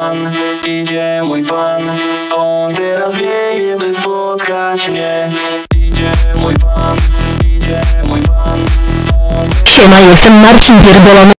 pan, idzie mój pan. On teraz wieje, by spotkać mnie. Idzie mój pan, idzie mój pan. On Siema, jestem Marcin Pierdolony.